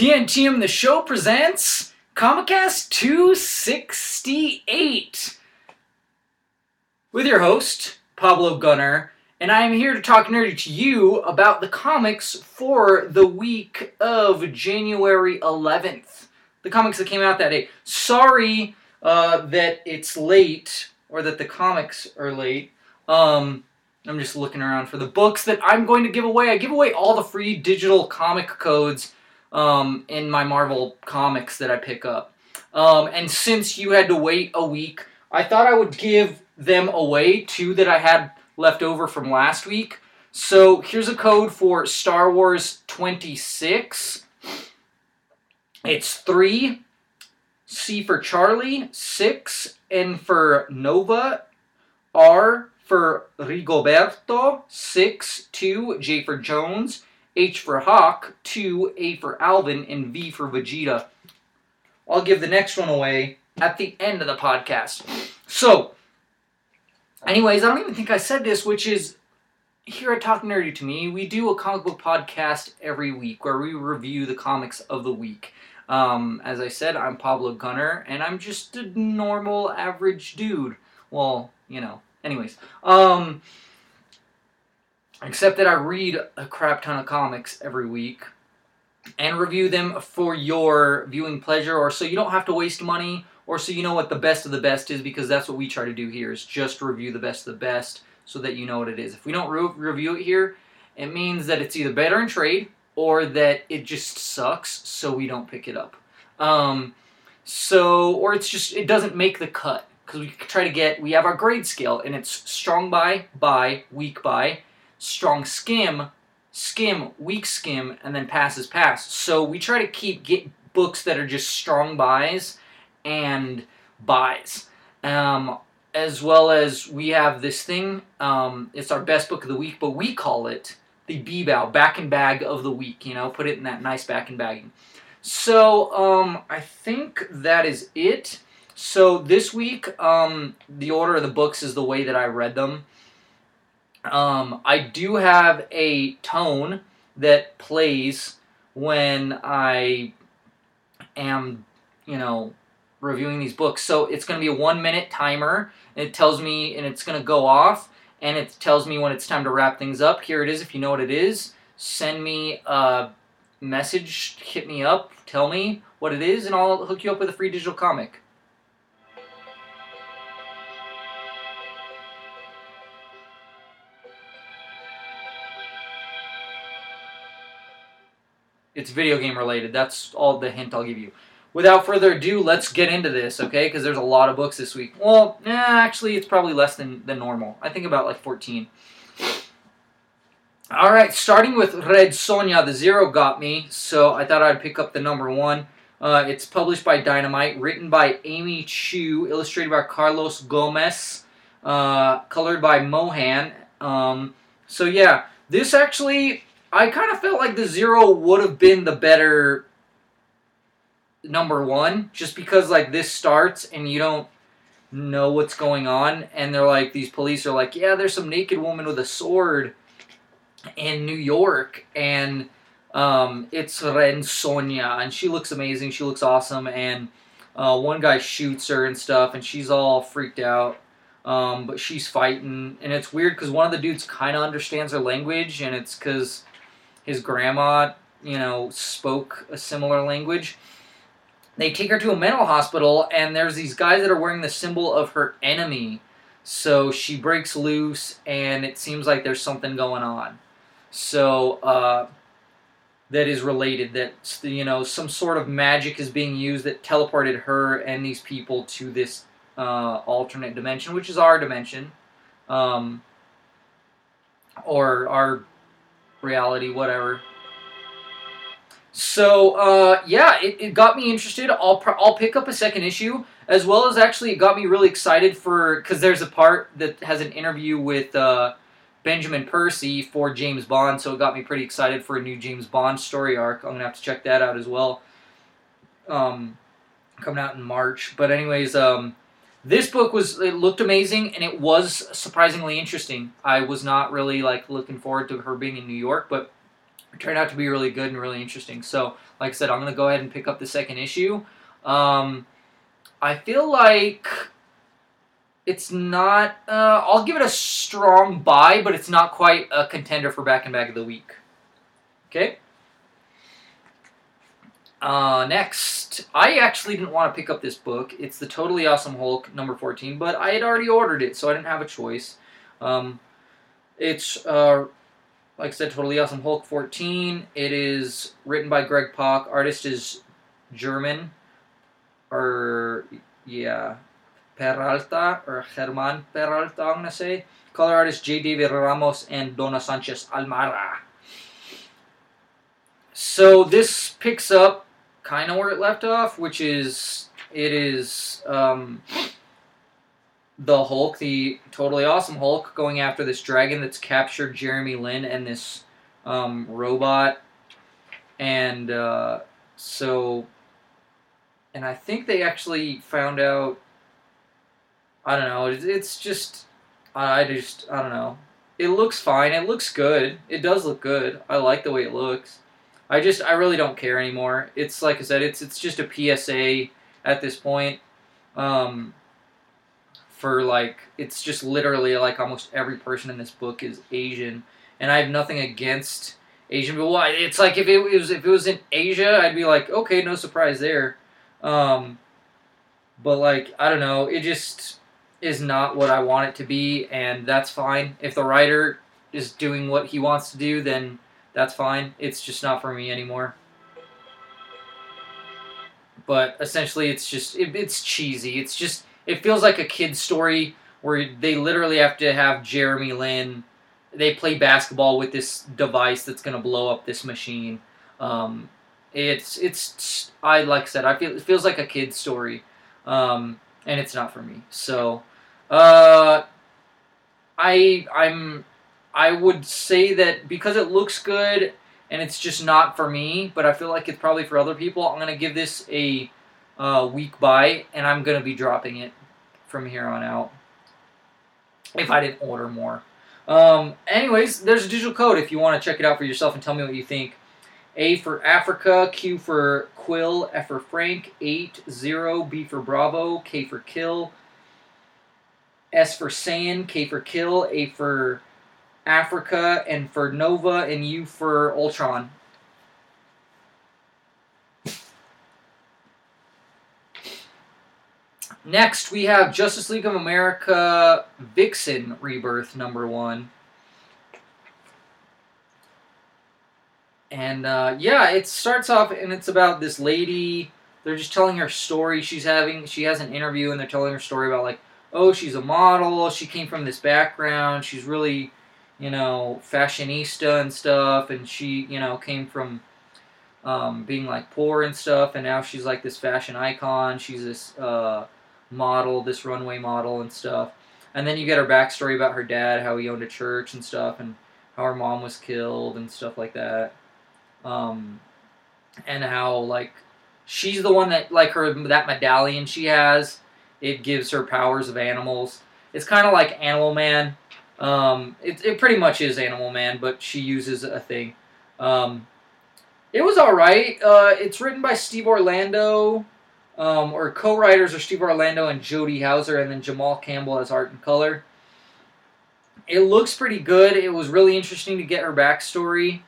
TNTM The Show presents Comicast 268 with your host, Pablo Gunner, and I am here to talk nerdy to you about the comics for the week of January 11th. The comics that came out that day. Sorry uh, that it's late, or that the comics are late. Um, I'm just looking around for the books that I'm going to give away. I give away all the free digital comic codes um, in my Marvel comics that I pick up. Um, and since you had to wait a week, I thought I would give them away, two that I had left over from last week. So here's a code for Star Wars 26. It's 3, C for Charlie, 6, N for Nova, R for Rigoberto, 6, 2, J for Jones, H for Hawk, 2, A for Alvin, and V for Vegeta. I'll give the next one away at the end of the podcast. So, anyways, I don't even think I said this, which is here at Talk Nerdy to Me, we do a comic book podcast every week where we review the comics of the week. Um, as I said, I'm Pablo Gunner, and I'm just a normal, average dude. Well, you know. Anyways, um, except that I read a crap ton of comics every week and review them for your viewing pleasure or so you don't have to waste money or so you know what the best of the best is because that's what we try to do here is just review the best of the best so that you know what it is. If we don't re- review it here, it means that it's either better in trade or that it just sucks so we don't pick it up. Um, so, or it's just, it doesn't make the cut because we try to get, we have our grade scale and it's strong buy, buy, weak buy, strong skim, skim, weak skim, and then passes pass. So we try to keep get books that are just strong buys and buys. Um, as well as we have this thing, um, it's our best book of the week, but we call it the B-Bow, back and bag of the week, you know, put it in that nice back and bagging. So, um, I think that is it. So this week, um, the order of the books is the way that I read them. Um, I do have a tone that plays when I am, you know, reviewing these books. So it's going to be a one minute timer. And it tells me, and it's going to go off, and it tells me when it's time to wrap things up. Here it is. If you know what it is, send me a message, hit me up, tell me what it is, and I'll hook you up with a free digital comic. It's video game related. That's all the hint I'll give you. Without further ado, let's get into this, okay? Because there's a lot of books this week. Well, actually, it's probably less than, than normal. I think about like 14. All right, starting with Red Sonja, the zero got me, so I thought I'd pick up the number one. Uh, it's published by Dynamite, written by Amy Chu, illustrated by Carlos Gomez, uh, colored by Mohan. Um, so yeah, this actually, I kind of felt like the zero would have been the better number one, just because like this starts and you don't know what's going on, and they're like these police are like, yeah, there's some naked woman with a sword in New York, and um, it's Red Sonja, and she looks amazing. She looks awesome, and uh, one guy shoots her and stuff, and she's all freaked out. Um, but she's fighting, and it's weird because one of the dudes kind of understands her language, and it's because his grandma, you know, spoke a similar language. They take her to a mental hospital, and there's these guys that are wearing the symbol of her enemy. So she breaks loose, and it seems like there's something going on. So uh, that is related. That you know, some sort of magic is being used that teleported her and these people to this uh, alternate dimension, which is our dimension, um, or our reality, whatever. So uh, yeah, it, it got me interested. I'll I'll pick up a second issue as well as actually it got me really excited for because there's a part that has an interview with uh, Benjamin Percy for James Bond, so it got me pretty excited for a new James Bond story arc. I'm gonna have to check that out as well. Um, coming out in March, but anyways, um, this book was it looked amazing and it was surprisingly interesting. I was not really like looking forward to her being in New York, but It turned out to be really good and really interesting. So, like I said, I'm gonna go ahead and pick up the second issue. Um, I feel like it's not. Uh, I'll give it a strong buy, but it's not quite a contender for back and back of the week. Okay. Uh, next, I actually didn't want to pick up this book. It's the Totally Awesome Hulk number 14, but I had already ordered it, so I didn't have a choice. Um, it's, uh, like I said, Totally Awesome Hulk 14. It is written by Greg Pak. Artist is German. Or, yeah, Peralta, or German Peralta, I'm going to say. Color artist J. David Ramos and Dono Sanchez Almara. So this picks up kind of where it left off, which is it is um, the Hulk, the totally awesome Hulk, going after this dragon that's captured Jeremy Lin and this um, robot, and uh, so, and I think they actually found out. I don't know. It's, it's just, I just, I don't know. It looks fine. It looks good. It does look good. I like the way it looks. I just I really don't care anymore. It's like I said, it's it's just a PSA at this point. Um, for like it's just literally like almost every person in this book is Asian, and I have nothing against Asian people. Well, it's like if it was if it was in Asia, I'd be like, okay, no surprise there. Um, but like I don't know, it just is not what I want it to be, and that's fine. If the writer is doing what he wants to do, then that's fine. It's just not for me anymore. But essentially, it's just it, it's cheesy. It's just it feels like a kid's story where they literally have to have Jeremy Lin. They play basketball with this device that's going to blow up this machine. Um, it's it's I like I said I feel it feels like a kid's story, um, and it's not for me. So, uh, I I'm I would say that because it looks good and it's just not for me, but I feel like it's probably for other people, I'm going to give this a uh, weak buy and I'm going to be dropping it from here on out if I didn't order more. Um, anyways, there's a digital code if you want to check it out for yourself and tell me what you think. A for Africa, Q for Quill, F for Frank, 8, 0, B for Bravo, K for Kill, S for Saiyan, K for Kill, A for Africa, and for Nova, and you for Ultron. Next, we have Justice League of America Vixen Rebirth number one. And uh, yeah, it starts off and it's about this lady. They're just telling her story. She's having, she has an interview and they're telling her story about like, oh, she's a model. She came from this background. She's really you know, fashionista and stuff, and she, you know, came from um, being like poor and stuff, and now she's like this fashion icon. She's this uh, model, this runway model and stuff. And then you get her backstory about her dad, how he owned a church and stuff, and how her mom was killed and stuff like that. Um, and how like she's the one that like her that medallion she has, it gives her powers of animals. It's kind of like Animal Man, um, it, it pretty much is Animal Man, but she uses a thing. Um, it was alright. Uh, it's written by Steve Orlando, um, or co-writers are Steve Orlando and Jody Houser, and then Jamal Campbell as art and color. It looks pretty good. It was really interesting to get her backstory.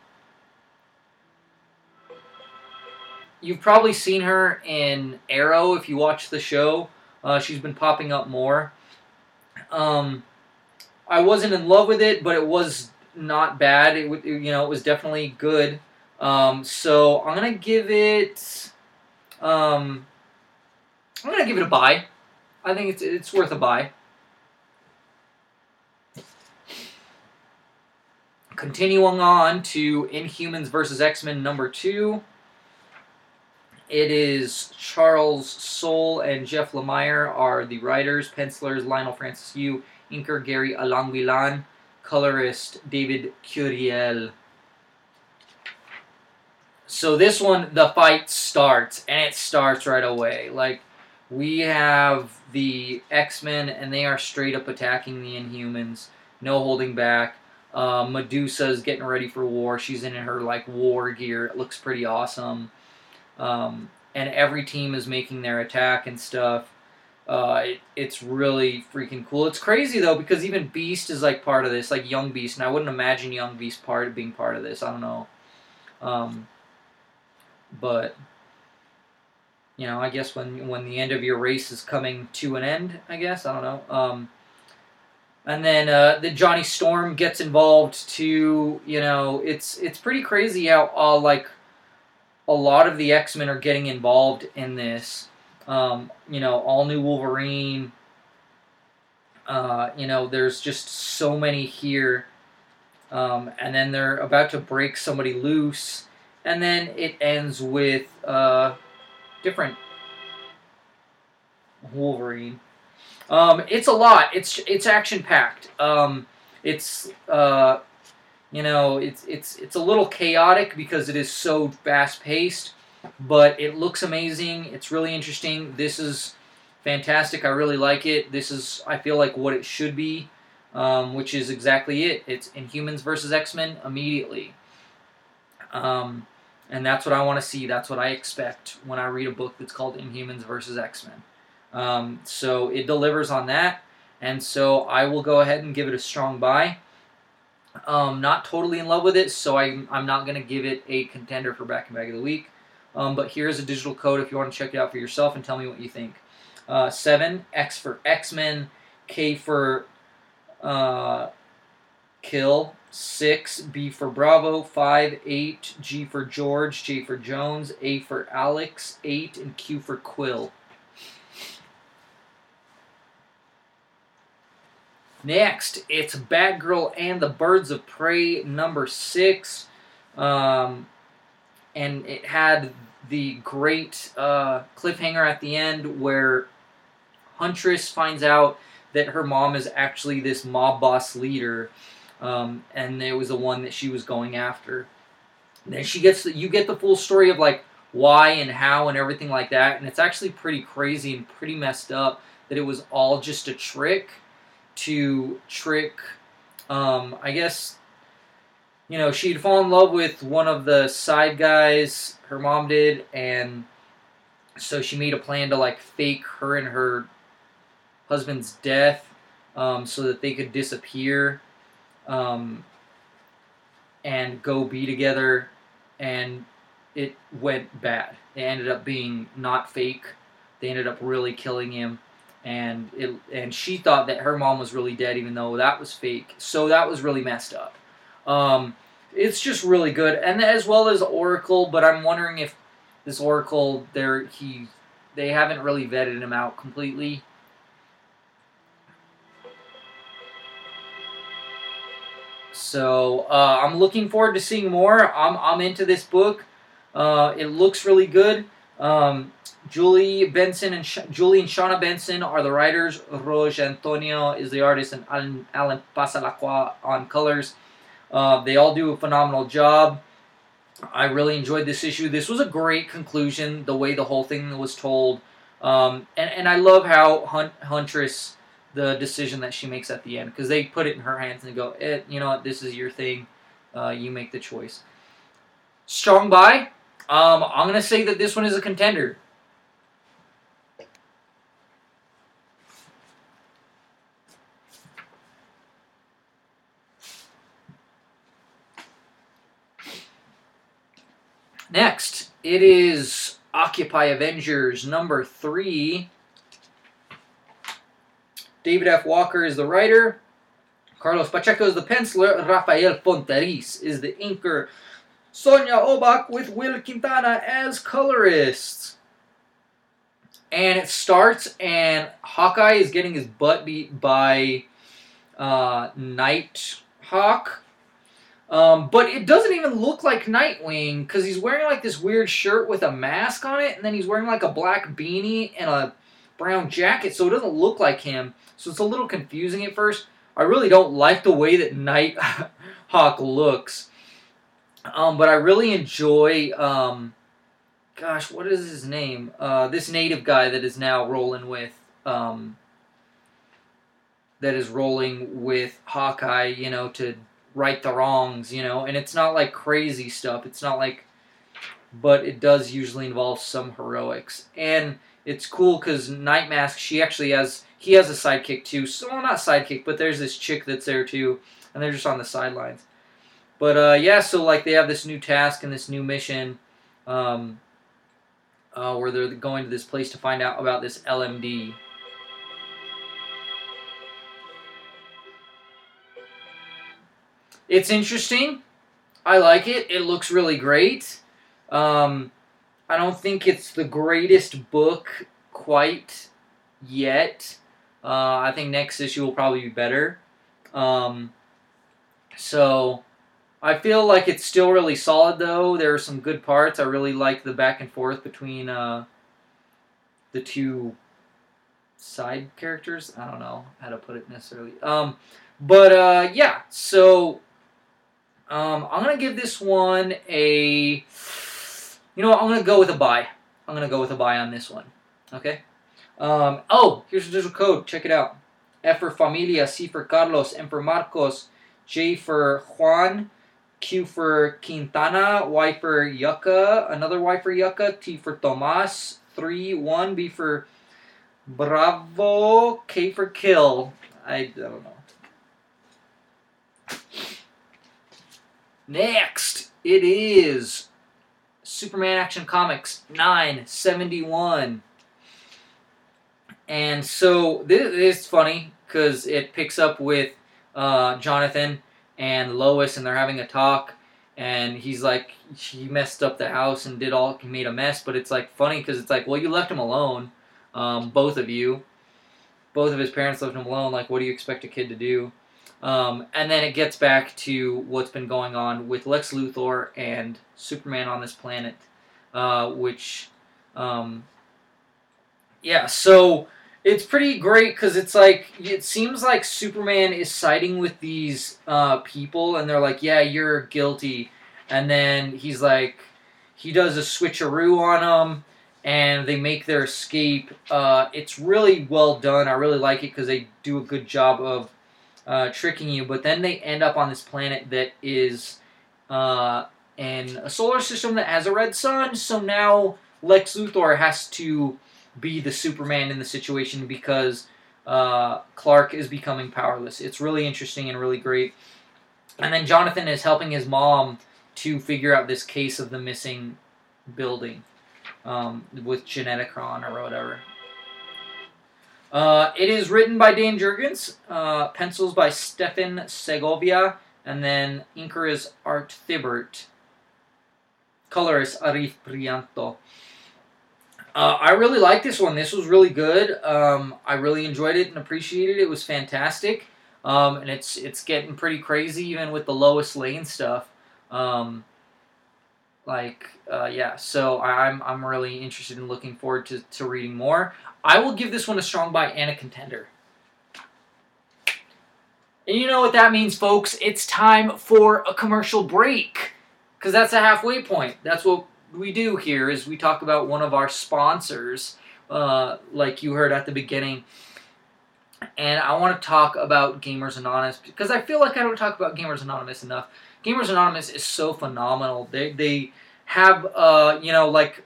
You've probably seen her in Arrow if you watch the show. Uh, she's been popping up more. Um, I wasn't in love with it, but it was not bad. It, you know, it was definitely good. Um, so I'm gonna give it. Um, I'm gonna give it a buy. I think it's it's worth a buy. Continuing on to Inhumans versus X Men number two. It is Charles Soule and Jeff Lemire are the writers, pencilers Leinil Francis Yu inker Gerry Alanguilan, colorist David Curiel. So this one, the fight starts, and it starts right away. Like, we have the X-Men, and they are straight up attacking the Inhumans. No holding back. Uh, Medusa's getting ready for war. She's in her like war gear. It looks pretty awesome. Um, and every team is making their attack and stuff. Uh, it, it's really freaking cool. It's crazy though because even Beast is like part of this, like Young Beast, and I wouldn't imagine Young Beast part being part of this. I don't know, um, but you know, I guess when when the end of your race is coming to an end, I guess I don't know. Um, and then uh, the Johnny Storm gets involved too. You know, it's it's pretty crazy how all like a lot of the X Men are getting involved in this. Um, you know, all new Wolverine. Uh, you know, there's just so many here. Um, and then they're about to break somebody loose. And then it ends with uh, different Wolverine. Um, it's a lot. It's it's action packed. Um, it's uh, you know it's it's it's a little chaotic because it is so fast paced but it looks amazing. It's really interesting. This is fantastic. I really like it. This is, I feel like, what it should be, um, which is exactly it. It's Inhumans versus X Men immediately. Um, and that's what I want to see. That's what I expect when I read a book that's called Inhumans versus X Men. Um, so it delivers on that. And so I will go ahead and give it a strong buy. Um, not totally in love with it, so I, I'm not going to give it a contender for Back and Bag of the Week. Um, but here's a digital code if you want to check it out for yourself and tell me what you think. Uh, 7, X for X-Men, K for uh, Kill, 6, B for Bravo, 5, 8, G for George, J for Jones, A for Alex, 8, and Q for Quill. Next, it's Batgirl and the Birds of Prey, number 6. Um, and it had the great uh, cliffhanger at the end where Huntress finds out that her mom is actually this mob boss leader, um, and it was the one that she was going after. And then she gets the, you get the full story of like why and how and everything like that, and it's actually pretty crazy and pretty messed up that it was all just a trick to trick. Um, I guess you know, she'd fall in love with one of the side guys, her mom did, and so she made a plan to like fake her and her husband's death um, so that they could disappear um, and go be together. And it went bad. It ended up being not fake. They ended up really killing him. And it and she thought that her mom was really dead, even though that was fake. So that was really messed up. Um, it's just really good, and as well as Oracle. But I'm wondering if this Oracle, there he, they haven't really vetted him out completely. So uh, I'm looking forward to seeing more. I'm I'm into this book. Uh, it looks really good. Um, Julie Benson and Sh- Julie and Shawna Benson are the writers. Roge Antonio is the artist, and Allen, Allen Passalacqua on colors. Uh, they all do a phenomenal job. I really enjoyed this issue. This was a great conclusion, the way the whole thing was told. Um, and, and I love how Hunt, Huntress, the decision that she makes at the end, because they put it in her hands and go, eh, you know what, this is your thing. Uh, you make the choice. Strong buy. Um, I'm going to say that this one is a contender. Next, it is Occupy Avengers number three. David F. Walker is the writer. Carlos Pacheco is the penciler. Rafael Fonteriz is the inker. Sonia Oback with Will Quintana as colorist. And it starts, and Hawkeye is getting his butt beat by uh, Nighthawk. Um, but it doesn't even look like Nightwing because he's wearing like this weird shirt with a mask on it, and then he's wearing like a black beanie and a brown jacket, so it doesn't look like him. So it's a little confusing at first. I really don't like the way that Nighthawk looks, um, but I really enjoy. Um, gosh, what is his name? Uh, this native guy that is now rolling with. Um, that is rolling with Hawkeye, you know, to right the wrongs, you know. And it's not like crazy stuff. It's not like, but it does usually involve some heroics. And it's cool because Night Mask, she actually has he has a sidekick too. So well, not sidekick, but there's this chick that's there too, and they're just on the sidelines. But uh, yeah, so like they have this new task and this new mission, um, uh, where they're going to this place to find out about this LMD. It's interesting. I like it. It looks really great. Um, I don't think it's the greatest book quite yet. Uh, I think next issue will probably be better. Um, so I feel like it's still really solid though. There are some good parts. I really like the back and forth between uh, the two side characters. I don't know how to put it necessarily. Um, but uh, yeah, so um, I'm gonna give this one a. You know? I'm gonna go with a buy. I'm gonna go with a buy on this one. Okay. Um, oh, here's the digital code. Check it out. F for Familia, C for Carlos, M for Marcos, J for Juan, Q for Quintana, Y for Yucca, another Y for Yucca, T for Tomas, 3, 1, B for Bravo, K for Kill. I don't know. Next, it is Superman Action Comics 971. And so this is funny because it picks up with uh, Jonathan and Lois, and they're having a talk. And he's like, he messed up the house and did all, he made a mess. But it's like funny because it's like, well, you left him alone, um, both of you. Both of his parents left him alone. Like, what do you expect a kid to do? Um, and then it gets back to what's been going on with Lex Luthor and Superman on this planet, uh, which, um, yeah, so it's pretty great because it's like it seems like Superman is siding with these uh, people, and they're like, "Yeah, you're guilty," and then he's like, he does a switcheroo on them, and they make their escape. Uh, it's really well done. I really like it because they do a good job of uh, tricking you. But then they end up on this planet that is uh, in a solar system that has a red sun. So now Lex Luthor has to be the Superman in the situation because uh, Clark is becoming powerless. It's really interesting and really great. And then Jonathan is helping his mom to figure out this case of the missing building um, with Geneticron or whatever. Uh, it is written by Dan Jurgens, uh, pencils by Stephen Segovia, and then inker is Art Thibert. Color is Arif Prianto. Uh, I really like this one. This was really good. Um, I really enjoyed it and appreciated it. It was fantastic. Um, and it's it's getting pretty crazy even with the Lois Lane stuff. Um, like uh, yeah, so I'm I'm really interested in looking forward to, to reading more. I will give this one a strong buy and a contender. And you know what that means, folks? It's time for a commercial break because that's a halfway point. That's what we do here is we talk about one of our sponsors, uh, like you heard at the beginning. And I want to talk about Gamers Anonymous because I feel like I don't talk about Gamers Anonymous enough. Gamers Anonymous is so phenomenal. They they have uh, you know like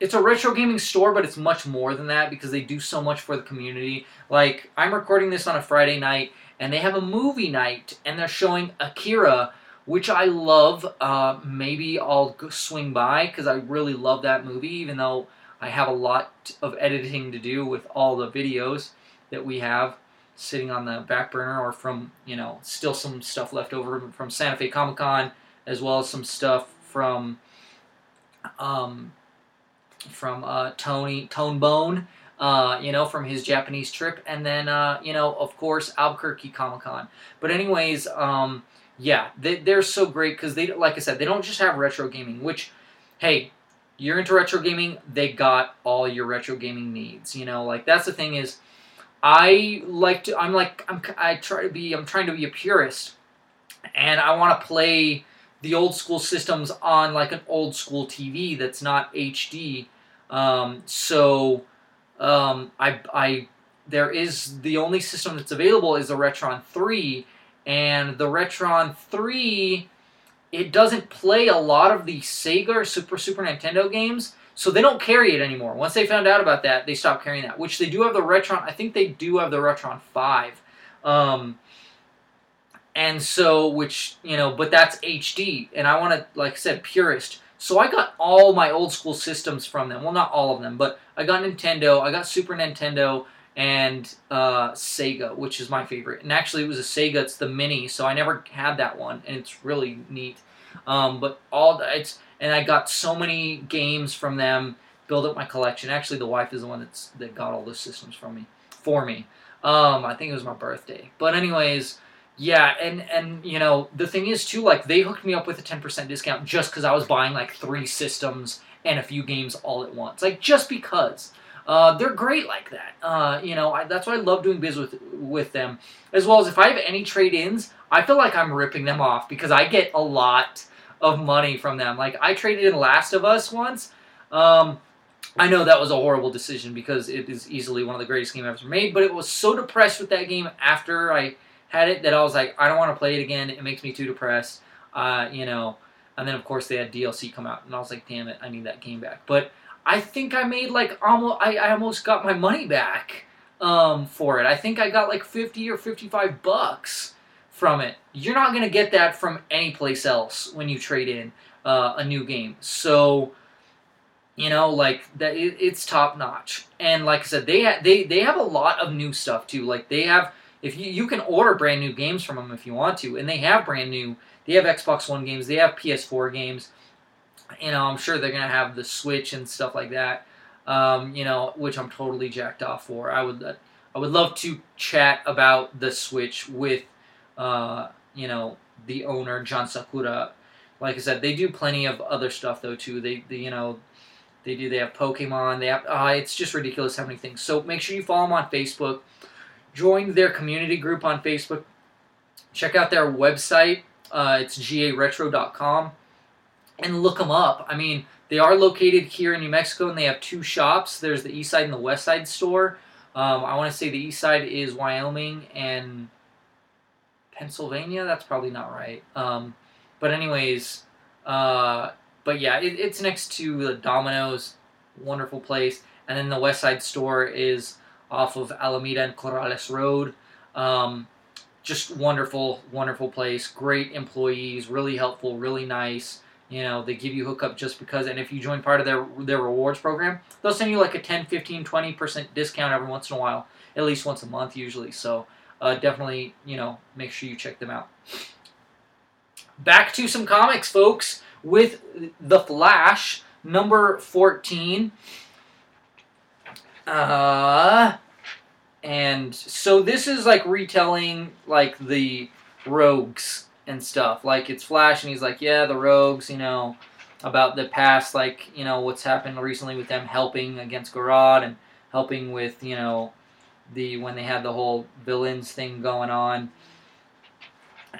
it's a retro gaming store, but it's much more than that because they do so much for the community. Like I'm recording this on a Friday night, and they have a movie night, and they're showing Akira which I love. Uh, maybe I'll swing by because I really love that movie, even though I have a lot of editing to do with all the videos that we have sitting on the back burner or from, you know, still some stuff left over from Santa Fe Comic Con, as well as some stuff from, um, from uh, Tony Tone Bone. Uh, you know, from his Japanese trip, and then, uh, you know, of course, Albuquerque Comic Con. But anyways, um, yeah, they, they're so great because they, like I said, they don't just have retro gaming. Which, hey, you're into retro gaming, they got all your retro gaming needs. You know, like that's the thing is, I like to. I'm like I'm. I try to be. I'm trying to be a purist, and I want to play the old school systems on like an old school TV that's not HD. Um, so um, I I there is the only system that's available is the Retron 3 And the Retron 3, it doesn't play a lot of the Sega or Super Super Nintendo games, so they don't carry it anymore. Once they found out about that, they stopped carrying that. Which they do have the Retron. I think they do have the Retron 5. Um, and so, which you know, but that's HD, and I want to, like I said, purist. So I got all my old school systems from them. Well, not all of them, but I got Nintendo, I got Super Nintendo, and uh, Sega, which is my favorite. And actually, it was a Sega. It's the Mini, so I never had that one, and it's really neat. Um, but all the, it's and I got so many games from them. Build up my collection. Actually, the wife is the one that's that got all those systems from me for me. Um, I think it was my birthday. But anyways, yeah, and and you know the thing is too, like they hooked me up with a ten percent discount just because I was buying like three systems and a few games all at once, like just because. Uh, they're great like that. Uh, you know, I, that's why I love doing business with with them. As well as if I have any trade ins, I feel like I'm ripping them off because I get a lot of money from them. Like I traded in Last of Us once. Um, I know that was a horrible decision because it is easily one of the greatest games ever made. But it was so depressed with that game after I had it that I was like, I don't want to play it again. It makes me too depressed. Uh, you know. And then of course they had DLC come out, and I was like, damn it, I need that game back. But I think I made like almost I, I almost got my money back um, for it. I think I got like fifty or fifty five bucks from it. You're not gonna get that from any place else when you trade in uh, a new game. So you know like that it, it's top notch and like i said they ha- they they have a lot of new stuff too like they have if you you can order brand new games from them if you want to and they have brand new they have xbox one games they have ps4 games you know i'm sure they're gonna have the switch and stuff like that um, you know which i'm totally jacked off for i would i would love to chat about the switch with uh, you know the owner john sakura like i said they do plenty of other stuff though too they, they you know they do. They have Pokemon. They have. Uh, it's just ridiculous how many things. So make sure you follow them on Facebook. Join their community group on Facebook. Check out their website. Uh, it's garetro.com, and look them up. I mean, they are located here in New Mexico, and they have two shops. There's the East Side and the West Side store. Um, I want to say the East Side is Wyoming and Pennsylvania. That's probably not right. Um, but anyways, uh, but yeah, it, it's next to the Domino's, wonderful place. And then the West Side store is off of Alameda and Corrales Road. Um, just wonderful, wonderful place. Great employees, really helpful, really nice. You know, they give you hookup just because, and if you join part of their their rewards program, they'll send you like a 10, 15, 20% discount every once in a while, at least once a month usually. So uh, definitely, you know, make sure you check them out. Back to some comics, folks with The Flash, number 14. Uh, and so this is like retelling like the rogues and stuff. Like it's Flash and he's like, yeah, the rogues, you know, about the past, like, you know, what's happened recently with them helping against Grodd and helping with, you know, the when they had the whole villains thing going on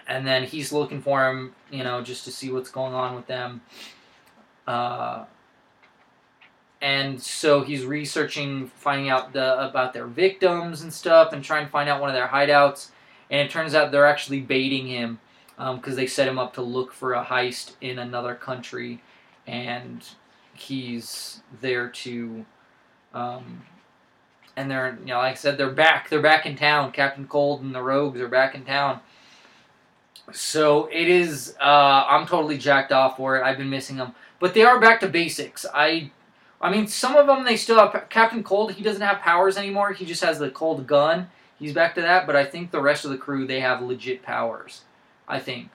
and then he's looking for him, you know, just to see what's going on with them. Uh, and so he's researching, finding out the about their victims and stuff, and trying to find out one of their hideouts. And it turns out they're actually baiting him because um, they set him up to look for a heist in another country, and he's there to. Um, and they're, you know, like I said, they're back. They're back in town. Captain Cold and the Rogues are back in town so it is. Uh, I'm totally jacked off for it. I've been missing them, but they are back to basics. I, I mean, some of them they still have. Captain Cold, he doesn't have powers anymore. He just has the cold gun. He's back to that, but I think the rest of the crew they have legit powers. I think.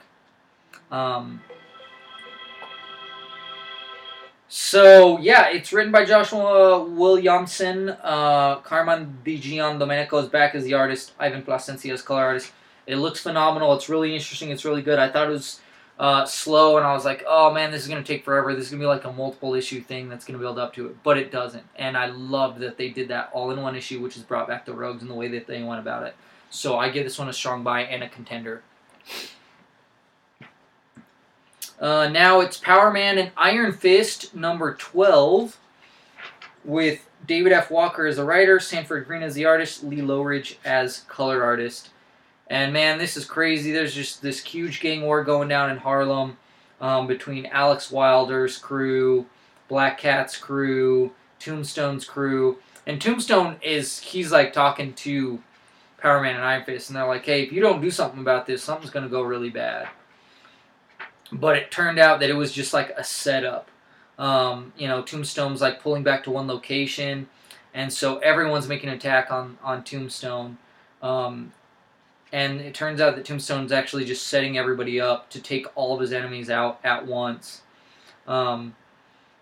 Um, so yeah, it's written by Joshua Williamson. Uh, Carmen Di Giandomenico is back as the artist. Ivan Plascencia is color artist. It looks phenomenal. It's really interesting. It's really good. I thought it was uh, slow, and I was like, oh man, this is going to take forever. This is going to be like a multiple issue thing that's going to build up to it. But it doesn't. And I loved that they did that all in one issue, which has brought back the Rogues and the way that they went about it. So I give this one a strong buy and a contender. Uh, now it's Power Man and Iron Fist number 12 with David F. Walker as the writer, Sanford Greene as the artist, Lee Loughridge as color artist. And man, this is crazy. There's just this huge gang war going down in Harlem um, between Alex Wilder's crew, Black Cat's crew, Tombstone's crew. And Tombstone is, he's like talking to Power Man and Iron Fist, and they're like, hey, if you don't do something about this, something's going to go really bad. But it turned out that it was just like a setup. Um, you know, Tombstone's like pulling back to one location, and so everyone's making an attack on, on Tombstone. Um, and it turns out that Tombstone's actually just setting everybody up to take all of his enemies out at once. Um,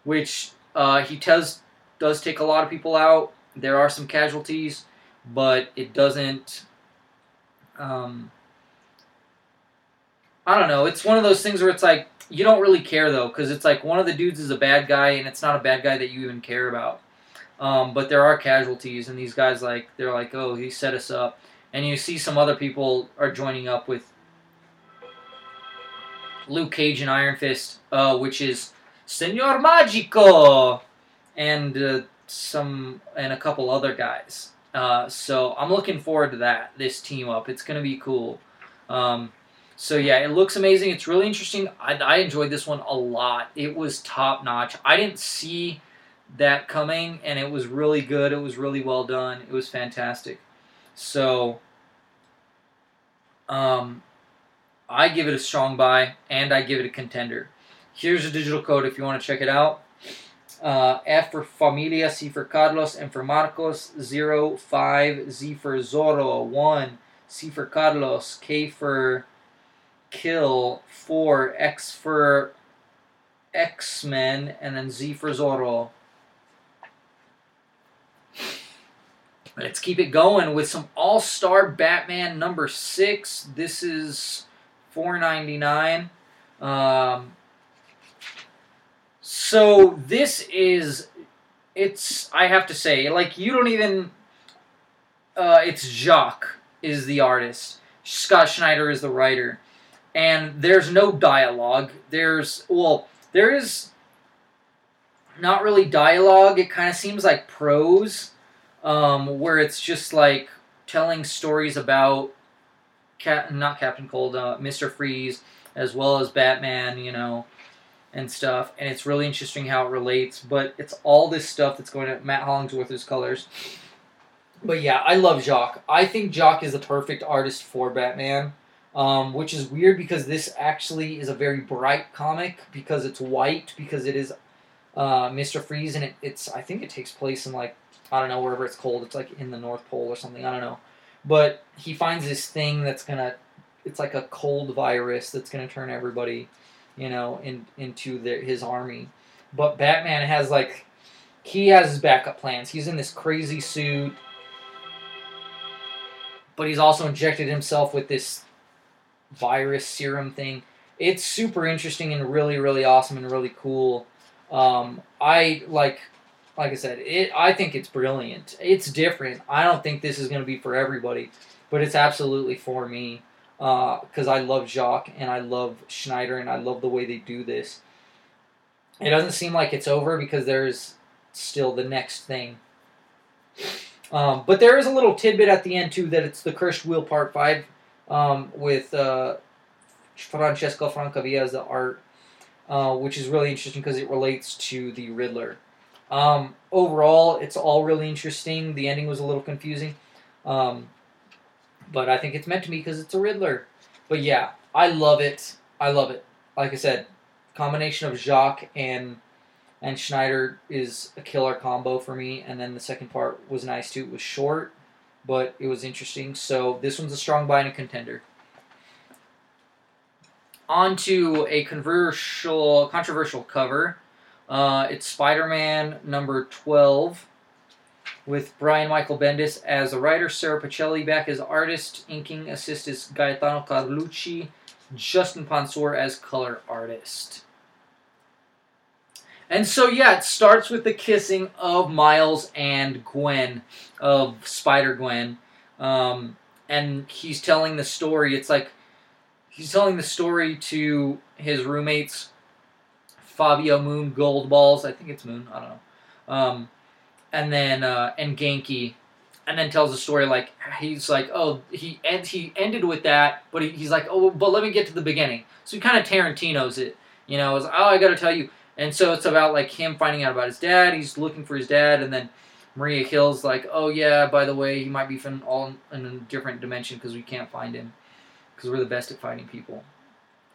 which uh, he does does take a lot of people out. There are some casualties, but it doesn't. Um, I don't know. It's one of those things where it's like you don't really care though, because it's like one of the dudes is a bad guy, and it's not a bad guy that you even care about. Um, but there are casualties, and these guys like they're like, oh, he set us up, and you see some other people are joining up with Luke Cage and Iron Fist, uh, which is Senor Magico, and uh, some and a couple other guys. Uh, so I'm looking forward to that. This team up, it's gonna be cool. Um, so yeah, it looks amazing. It's really interesting. I, I enjoyed this one a lot. It was top notch. I didn't see that coming, and it was really good. It was really well done. It was fantastic. So, um, I give it a strong buy, and I give it a contender. Here's a digital code if you want to check it out. Uh, F for Familia, C for Carlos, M for Marcos, 0, 5, Z for Zorro, 1, C for Carlos, K for Kill, 4, X for X-Men, and then Z for Zorro. Let's keep it going with some All-Star Batman number 6. This is 4.99. Um, so this is, it's, I have to say, like, you don't even, uh, it's Jock is the artist. Scott Snyder is the writer. And there's no dialogue. There's, well, there is not really dialogue. It kind of seems like prose, um, where it's just like telling stories about, Cap, not Captain Cold, uh, Mr. Freeze, as well as Batman, you know, and stuff, and it's really interesting how it relates. But it's all this stuff that's going to Matt Hollingsworth's colors. But yeah, I love Jock. I think Jock is the perfect artist for Batman, um, which is weird because this actually is a very bright comic because it's white because it is uh, Mister Freeze and it, it's I think it takes place in like I don't know wherever it's cold. It's like in the North Pole or something. I don't know. But he finds this thing that's gonna it's like a cold virus that's gonna turn everybody you know, in into their, his army. But Batman has like he has his backup plans. He's in this crazy suit, but he's also injected himself with this virus serum thing. It's super interesting and really, really awesome and really cool. Um, I like, like I said, it. I think it's brilliant. It's different. I don't think this is going to be for everybody, but it's absolutely for me because uh, I love Jock and I love Snyder and I love the way they do this. It doesn't seem like it's over because there's still the next thing. Um, but there is a little tidbit at the end too that it's the Cursed Wheel Part Five um, with uh, Francesco Francavilla as the art, uh, which is really interesting because it relates to the Riddler. Um, overall, it's all really interesting. The ending was a little confusing. Um, but I think it's meant to be because it's a Riddler. But yeah, I love it. I love it. Like I said, combination of Jock and and Snyder is a killer combo for me. And then the second part was nice too. It was short, but it was interesting. So this one's a strong buy and a contender. On to a controversial controversial cover. Uh, it's Spider-Man number twelve with Brian Michael Bendis as the writer, Sarah Pichelli back as artist, inking assist is Gaetano Carlucci, Justin Ponsor as color artist. And so, yeah, it starts with the kissing of Miles and Gwen, of Spider Gwen. Um, and he's telling the story. It's like he's telling the story to his roommates, Fabio Moon Gold Balls. I think it's Moon. I don't know. Um, and then uh, and Ganke, and then tells a story like he's like, oh, he ends he ended with that, but he, he's like, oh, but let me get to the beginning. So he kind of Tarantino's it, you know, it's oh, I got to tell you, and so it's about like him finding out about his dad. He's looking for his dad, and then Maria Hill's like, oh yeah, by the way, he might be from all in a different dimension because we can't find him because we're the best at finding people.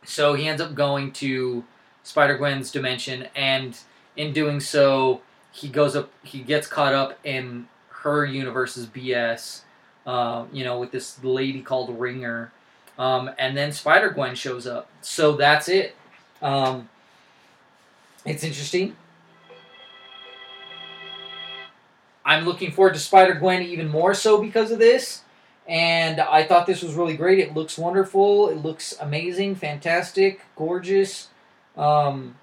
So he ends up going to Spider Gwen's dimension, and in doing so, he goes up, he gets caught up in her universe's BS. Uh, you know, with this lady called Ringer, um, and then Spider Gwen shows up. So that's it. Um, it's interesting. I'm looking forward to Spider Gwen even more so because of this. And I thought this was really great. It looks wonderful. It looks amazing, fantastic, gorgeous. Um,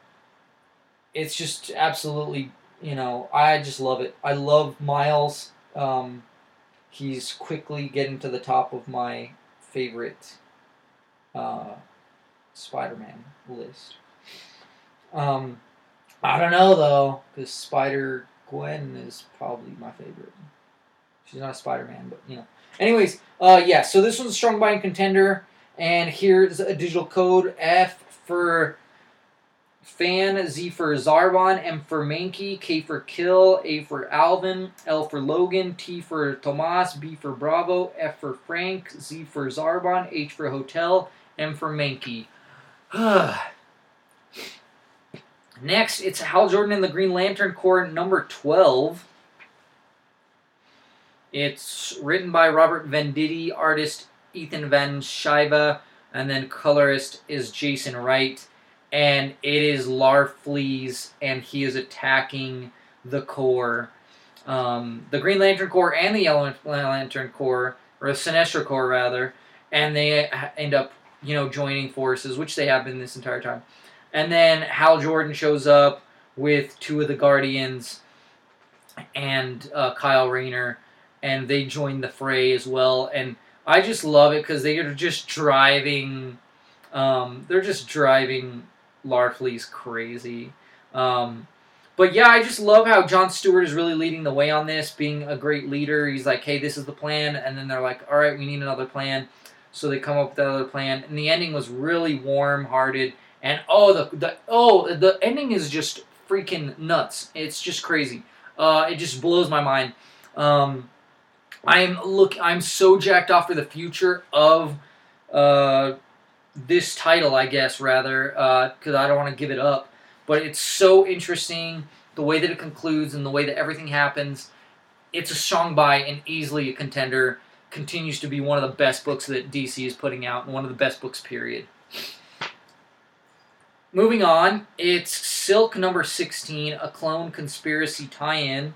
it's just absolutely, you know, I just love it. I love Miles. Um, he's quickly getting to the top of my favorite uh, Spider-Man list. Um, I don't know though, because Spider Gwen is probably my favorite. She's not a Spider-Man, but you know. Anyways, uh, yeah. So this one's a strong buying contender, and here's a digital code F for Fan, Z for Zarbon, M for Mankey, K for Kill, A for Alvin, L for Logan, T for Tomas, B for Bravo, F for Frank, Z for Zarbon, H for Hotel, M for Mankey. Next, it's Hal Jordan and the Green Lantern Corps number 12. It's written by Robert Venditti, artist Ethan Van Sciver, and then colorist is Jason Wright. And it is Larfleeze, and he is attacking the core. Um, the Green Lantern Corps and the Yellow Lantern Corps, or the Sinestro Corps rather, and they end up, you know, joining forces, which they have been this entire time. And then Hal Jordan shows up with two of the Guardians and uh, Kyle Rayner, and they join the fray as well. And I just love it because they are just driving. Um, they're just driving Larfleeze crazy. Um, but yeah, I just love how John Stewart is really leading the way on this, being a great leader. He's like, hey, this is the plan. And then they're like, all right, we need another plan. So they come up with another plan. And the ending was really warm hearted and oh, the the oh the ending is just freaking nuts. It's just crazy. Uh, it just blows my mind. Um, I'm look. I'm so jacked off for the future of uh, this title, I guess rather, because uh, I don't want to give it up. But it's so interesting the way that it concludes and the way that everything happens. It's a strong buy and easily a contender. Continues to be one of the best books that DC is putting out and one of the best books, period. Moving on, it's Silk number 16, a clone conspiracy tie in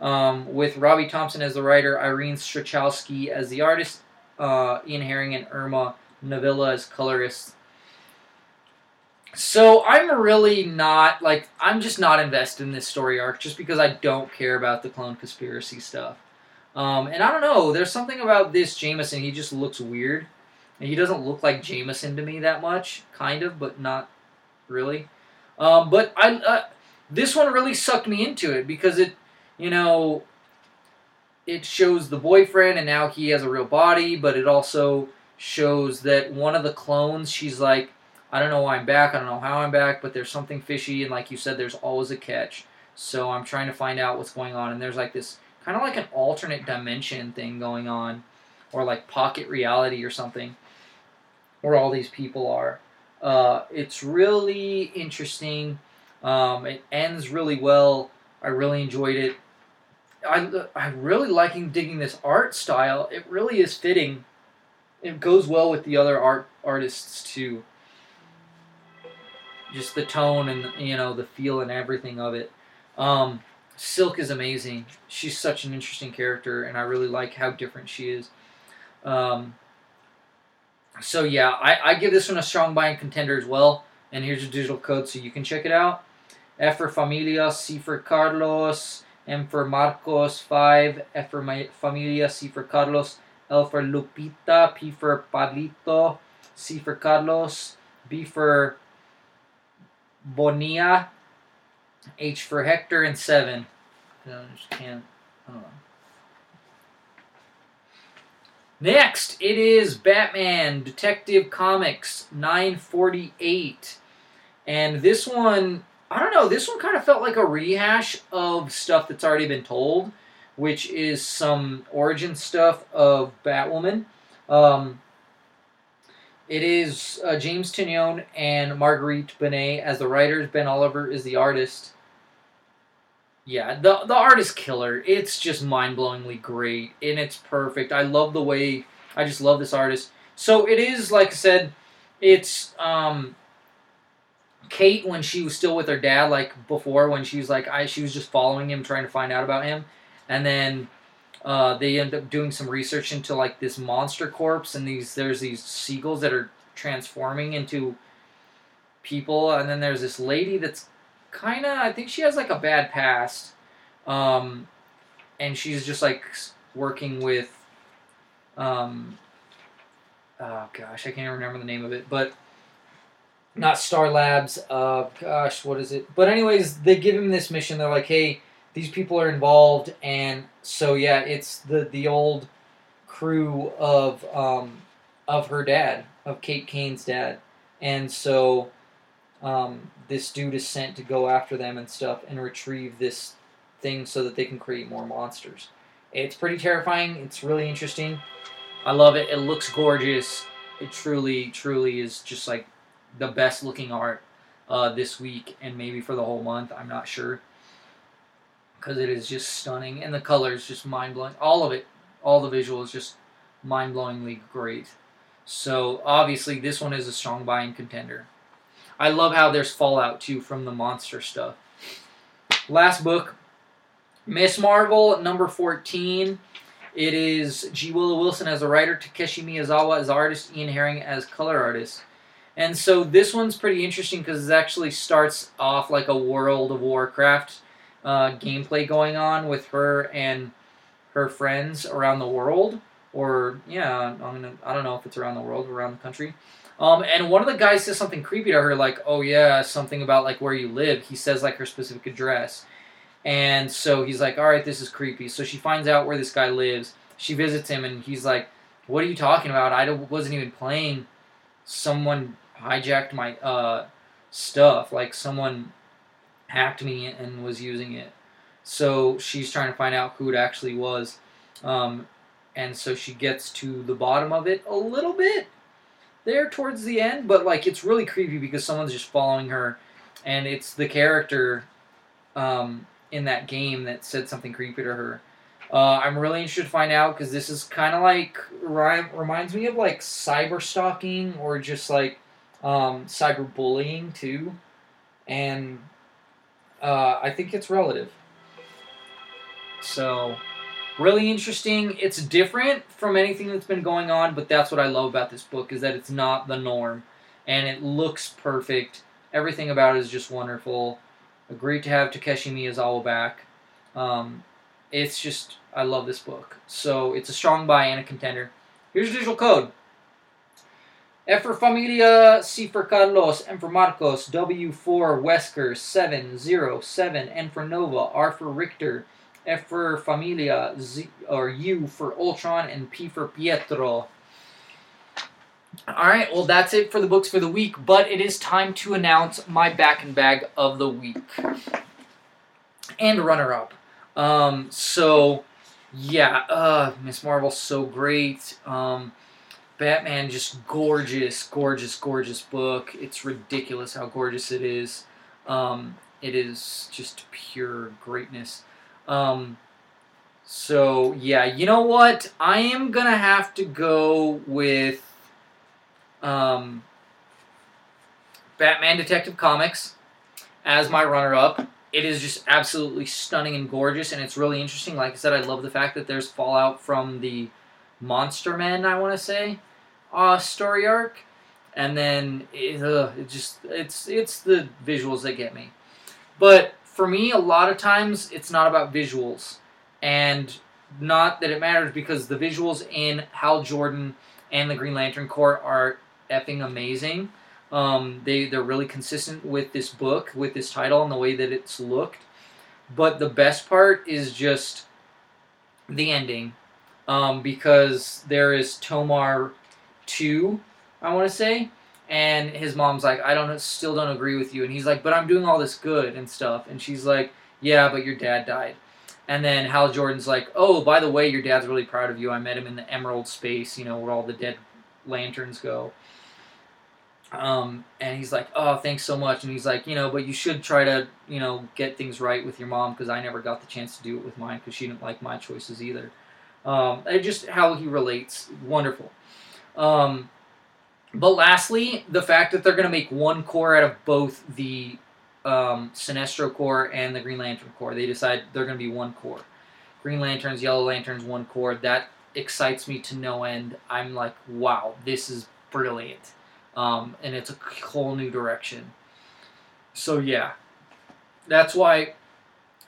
um, with Robbie Thompson as the writer, Irene Strychalski as the artist, uh, Ian Herring and Irma Kniivila as colorist. So I'm really not, like, I'm just not invested in this story arc just because I don't care about the clone conspiracy stuff. Um, and I don't know, there's something about this Jameson, he just looks weird. And he doesn't look like Jameson to me that much, kind of, but not really. Um, but I uh, this one really sucked me into it because it, you know, it shows the boyfriend and now he has a real body, but it also shows that one of the clones, she's like, I don't know why I'm back, I don't know how I'm back, but there's something fishy, and like you said, there's always a catch. So I'm trying to find out what's going on, and there's like this kind of like an alternate dimension thing going on, or like pocket reality or something, where all these people are. Uh, it's really interesting. Um, it ends really well. I really enjoyed it. I I'm really liking digging this art style. It really is fitting. It goes well with the other art artists too. Just the tone and you know the feel and everything of it. Um, Silk is amazing. She's such an interesting character, and I really like how different she is. Um, so yeah, I, I give this one a strong buying contender as well. And here's your digital code so you can check it out. F for Familia, C for Carlos, M for Marcos, 5, F for my Familia, C for Carlos, L for Lupita, P for Palito, C for Carlos, B for Bonia, H for Hector, and 7. I just can't, I don't know. Next, it is Batman Detective Comics 948. And this one, I don't know, this one kind of felt like a rehash of stuff that's already been told, which is some origin stuff of Batwoman. Um, it is uh, James Tynion and Marguerite Bennett as the writers. Ben Oliver is the artist. Yeah, the the art is killer. It's just mind blowingly great, and it's perfect. I love the way. I just love this artist. So it is like I said, it's um, Kate when she was still with her dad, like before when she was like I she was just following him, trying to find out about him, and then uh, they end up doing some research into like this monster corpse, and these there's these seagulls that are transforming into people, and then there's this lady that's kind of I think she has like a bad past, um, and she's just like working with, um, oh gosh, I can't remember the name of it, but not Star Labs. Uh, gosh, what is it? But anyways, they give him this mission. They're like, hey, these people are involved, and so yeah, it's the the old crew of um, of her dad, of Kate Kane's dad, and so um, this dude is sent to go after them and stuff and retrieve this thing so that they can create more monsters. It's pretty terrifying. It's really interesting. I love it. It looks gorgeous. It truly, truly is just like the best looking art uh, this week and maybe for the whole month. I'm not sure because it is just stunning and the colors just mind blowing. All of it, all the visuals just mind blowingly great. So obviously this one is a strong buying contender. I love how there's fallout too from the monster stuff. Last book, Miss Marvel number 14. It is G. Willow Wilson as a writer, Takeshi Miyazawa as artist, Ian Herring as color artist. And so this one's pretty interesting because it actually starts off like a World of Warcraft uh, gameplay going on with her and her friends around the world. Or, yeah, I'm gonna, I don't know if it's around the world or around the country. Um, and one of the guys says something creepy to her, like, "Oh yeah, something about like where you live." He says like her specific address, and so he's like, "All right, this is creepy." So she finds out where this guy lives. She visits him, and he's like, "What are you talking about? I wasn't even playing. Someone hijacked my uh, stuff. Like someone hacked me and was using it." So she's trying to find out who it actually was, um, and so she gets to the bottom of it a little bit there towards the end, but like it's really creepy because someone's just following her, and it's the character um, in that game that said something creepy to her. Uh, I'm really interested to find out because this is kind of like reminds me of like cyber stalking or just like um, cyber bullying too, and uh, I think it's relative. So really interesting. It's different from anything that's been going on, but that's what I love about this book is that it's not the norm, and it looks perfect. Everything about it is just wonderful. Great to have Takeshi Miyazawa back. Um, it's just I love this book. So it's a strong buy and a contender. Here's your digital code. F for Familia, C for Carlos, M for Marcos, W for Wesker, 707, N for Nova, R for Richter, F for Familia, Z, or U for Ultron, and P for Pietro. Alright, well that's it for the books for the week, but it is time to announce my back and bag of the week. And runner-up. Um, so, yeah, uh, Miss Marvel's so great. Um, Batman, just gorgeous, gorgeous, gorgeous book. It's ridiculous how gorgeous it is. Um, it is just pure greatness. Um, so yeah, you know what? I am gonna have to go with um, Batman Detective Comics as my runner-up. It is just absolutely stunning and gorgeous, and it's really interesting. Like I said, I love the fact that there's fallout from the Monster Men. I want to say uh, story arc, and then it, uh, it just it's it's the visuals that get me. But for me, a lot of times it's not about visuals. And not that it matters because the visuals in Hal Jordan and the Green Lantern Corps are effing amazing. Um, they, they're really consistent with this book, with this title, and the way that it's looked. But the best part is just the ending. um, because there is Tomar two, I want to say, and his mom's like, I don't still don't agree with you, and he's like, but I'm doing all this good and stuff, and she's like, yeah, but your dad died. And then Hal Jordan's like, oh, by the way, your dad's really proud of you. I met him in the Emerald Space, you know, where all the dead lanterns go. Um, and he's like, oh, thanks so much. And he's like, you know, but you should try to, you know, get things right with your mom because I never got the chance to do it with mine because she didn't like my choices either. Um, just how he relates, wonderful. Um, but lastly, the fact that they're going to make one core out of both the um, Sinestro Corps and the Green Lantern Corps. They decide they're going to be one core. Green Lanterns, Yellow Lanterns, one core. That excites me to no end. I'm like, wow, this is brilliant. Um, and it's a whole new direction. So, yeah. That's why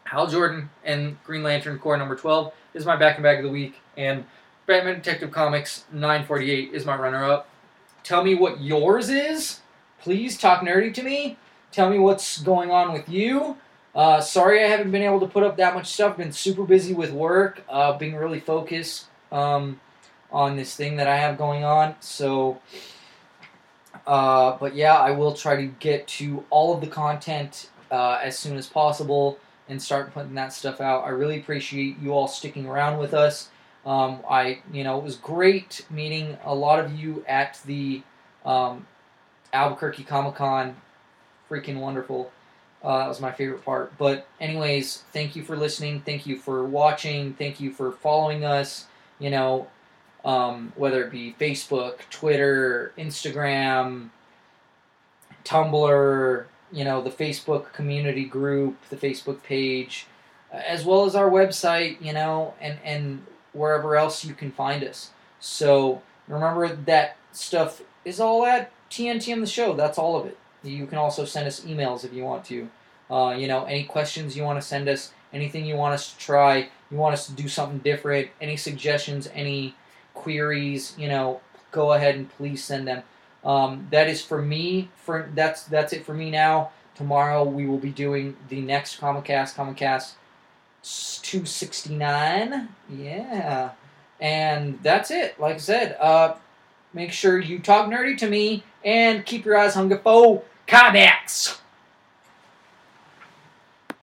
Hal Jordan and Green Lantern Corps number 12 is my back and back of the week. And Batman Detective Comics 948 is my runner up. Tell me what yours is. Please talk nerdy to me. Tell me what's going on with you. Uh, sorry I haven't been able to put up that much stuff. Been super busy with work. Uh, being really focused um, on this thing that I have going on. So, uh, but yeah, I will try to get to all of the content uh, as soon as possible and start putting that stuff out. I really appreciate you all sticking around with us. Um, I, you know, it was great meeting a lot of you at the um, Albuquerque Comic Con freaking wonderful. Uh, that was my favorite part. But anyways, thank you for listening. Thank you for watching. Thank you for following us. You know, um, whether it be Facebook, Twitter, Instagram, Tumblr, you know, the Facebook community group, the Facebook page, as well as our website, you know, and, and wherever else you can find us. So remember that stuff is all at TNTM the show. That's all of it. You can also send us emails if you want to. Uh, you know, any questions you want to send us, anything you want us to try, you want us to do something different, any suggestions, any queries, you know, go ahead and please send them. Um, that is for me. For that's that's it for me now. Tomorrow we will be doing the next Comicast, Comic Cast 269. Yeah, and that's it. Like I said, uh, make sure you talk nerdy to me and keep your eyes hungry for comics.